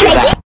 Thank you.